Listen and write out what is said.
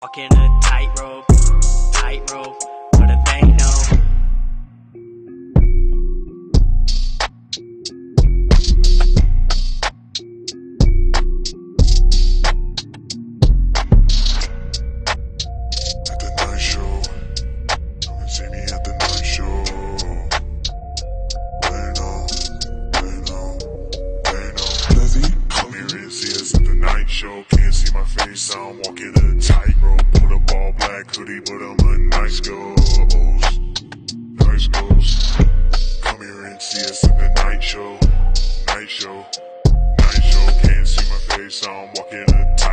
Walking a tightrope, tightrope, but a thing know. At the night show. Come and see me at the night show. Playing on, playing on, playing on. Lizzie, come here and see show. Can't see my face, I'm walking a tightrope. Put a ball black hoodie, but I'm a nice ghost. Nice ghost. Come here and see us at the night show. Night show. Night show. Can't see my face, I'm walking a tightrope.